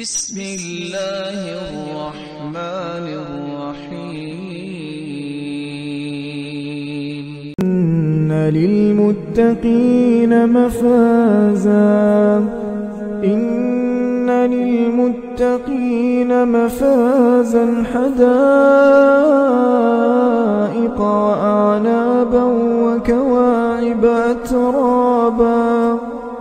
بسم الله الرحمن الرحيم. إن للمتقين مفازا. إن للمتقين مفازا. حدائق وأعنابا وكواعب أترابا.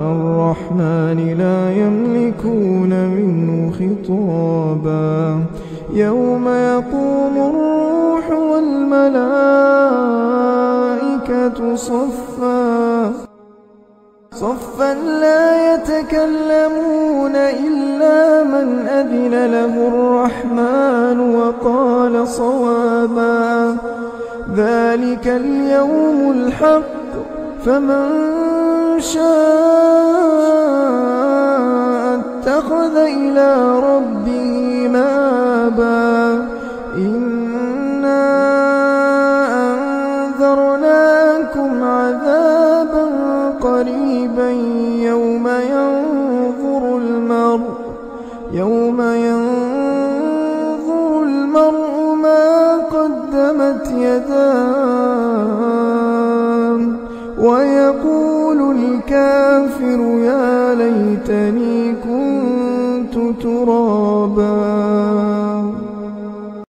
الرحمن لا يملكون منه خطابا. يوم يقوم الروح والملائكة صفا. صفا لا يتكلمون إلا من أذن له الرحمن وقال صوابا. ذلك اليوم الحق. فمن شاء اتخذ إلى ربه مآبا. إنا أنذرناكم عذابا قريبا يوم ينظر المرء يوم ينظر المرء ما قدمت يداه ويقول الكافر يا ليتني كنت ترابا